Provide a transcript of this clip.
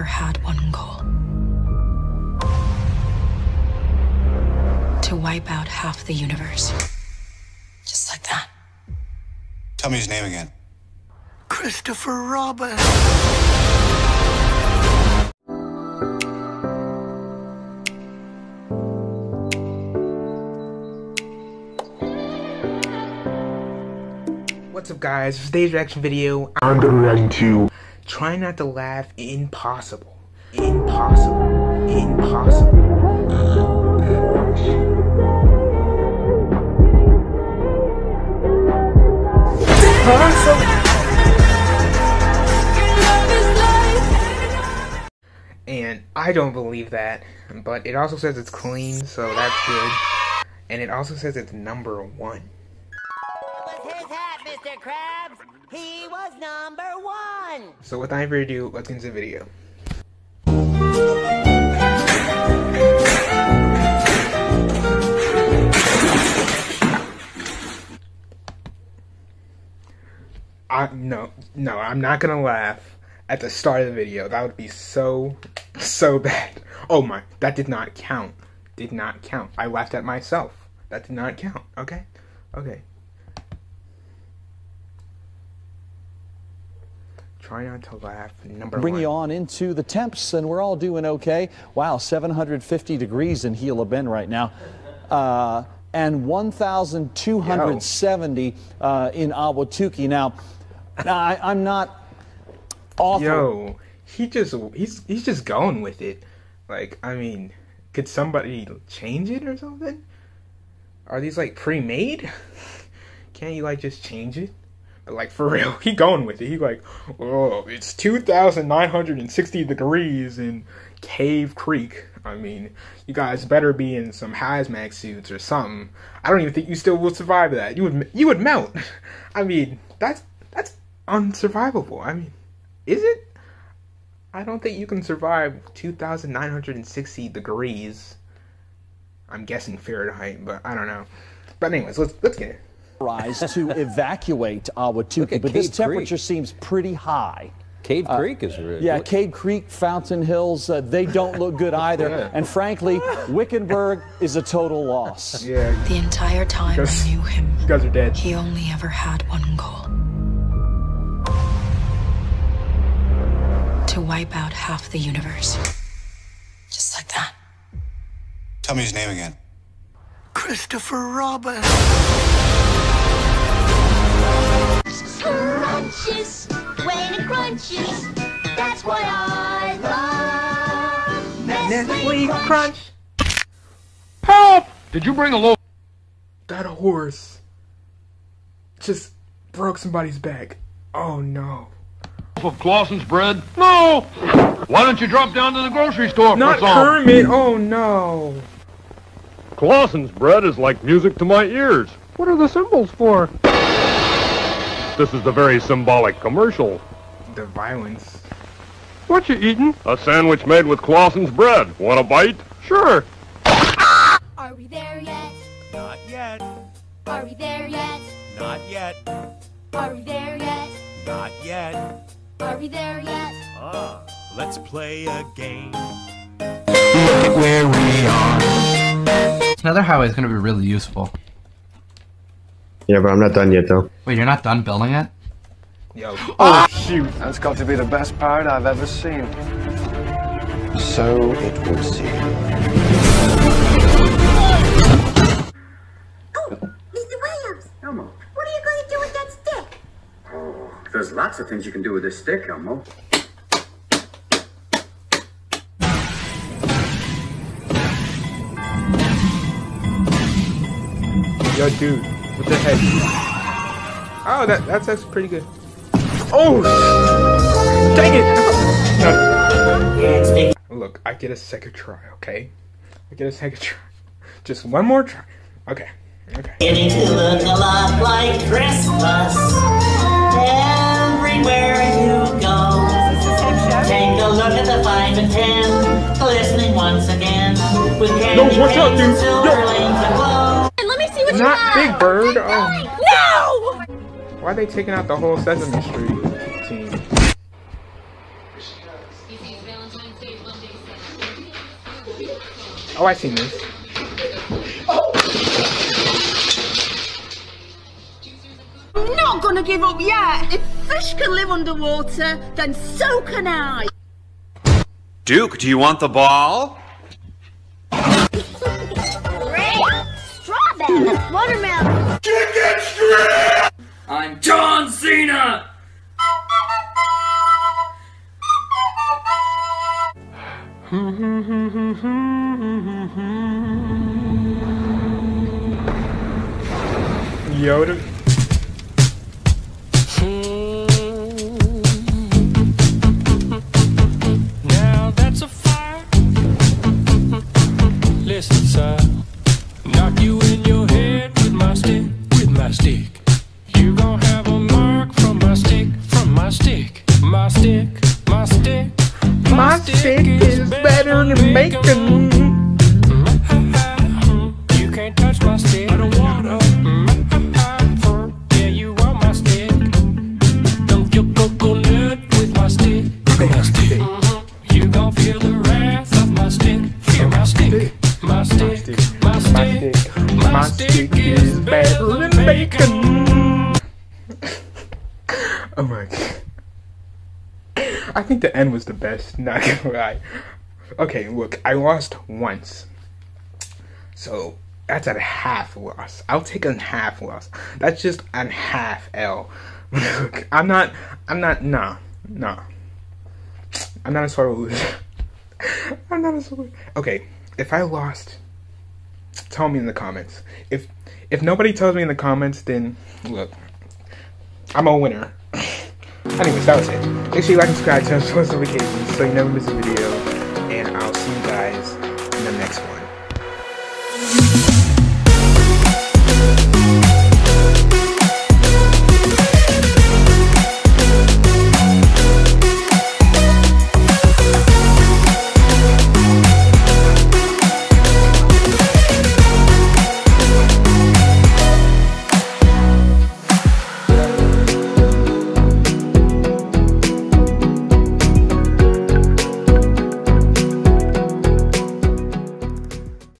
ever had one goal to wipe out half the universe. Just like that. Tell me his name again. Christopher Robin. What's up guys, for today's reaction video, I'm gonna react to Try Not to Laugh Impossible. Impossible. Impossible. And I don't believe that, but it also says it's clean, so that's good. And it also says it's number one. Mr. Krabs. He was number one. So without further ado, let's get into the video. I no no I'm not gonna laugh at the start of the video. That would be so so bad. Oh my that did not count. Did not count. I laughed at myself. That did not count. Okay? Okay. Try not to laugh. Number Bring one. you on into the temps, and we're all doing okay. Wow, 750 degrees in Gila Bend right now. Uh, and 1,270 uh, in Ahwatukee. Now, I, I'm not awful. Yo, he just he's he's just going with it. Like, I mean, could somebody change it or something? Are these like pre-made? Can't you like just change it? Like for real, he going with it. He like, oh, it's two thousand nine hundred and sixty degrees in Cave Creek. I mean, you guys better be in some hazmat suits or something. I don't even think you still will survive that. You would you would melt. I mean, that's that's unsurvivable. I mean, is it? I don't think you can survive 2,960 degrees. I'm guessing Fahrenheit, but I don't know. But anyways, let's let's get it. Rise to evacuate Ahwatukee, at but this Cave temperature Creek. seems pretty high. Cave Creek is really Yeah, Cave Creek, Fountain Hills, uh, they don't look good either. Yeah. And frankly, Wickenburg is a total loss. Yeah, The entire time Because- I knew him, you guys are dead. he only ever had one goal to wipe out half the universe. Just like that. Tell me his name again. Christopher Robin. Crunches, when it crunches. That's why I love Nestle Crunch. Help! Did you bring a loaf That horse just broke somebody's back. Oh no. of Clausen's bread? No! Why don't you drop down to the grocery store Not for some? Not Kermit. Oh no. Clausen's bread is like music to my ears. What are the symbols for? This is the very symbolic commercial. The violence. What you eating? A sandwich made with Clausen's bread. Want a bite? Sure. Are we there yet? Not yet, Are we there yet? not yet, Are we there yet? not yet. Are we there yet? Ah, let's play a game. Look at where we are. Another highway is going to be really useful. Yeah, but I'm not done yet, though. Wait, you're not done building it? Yo. Oh ah! shoot. That's got to be the best part I've ever seen. So it would seem. Oh, Mr. Williams! Elmo. What are you going to do with that stick? Oh, there's lots of things you can do with this stick, Elmo. Yo, dude, what the heck? Oh, that that's actually pretty good. Oh, dang it! No. Look, I get a second try, okay? I get a second try. Just one more try. Okay, okay. Getting to look a lot like Christmas everywhere you go. Take a look at the five and ten, glistening once again with candy watch out, canes and dude. silver Yo. Not have. Big Bird. Oh, No! why are they taking out the whole Sesame Street team? Oh, I seen this. I'm not gonna give up yet. If fish can live underwater, then so can I. Duke, do you want the ball? Strawberry, watermelon. I'm John Cena! Yoda. oh my god. I think the end was the best, not gonna lie. Okay, look, I lost once. So that's a half loss. I'll take a half loss. That's just a half L. look, I'm not I'm not nah, nah. I'm not a sore loser. I'm not a sore Okay, if I lost tell me in the comments. If if nobody tells me in the comments, then look, I'm a winner. Anyways, that was it. Make sure you like and subscribe, on post notifications so you never miss a video,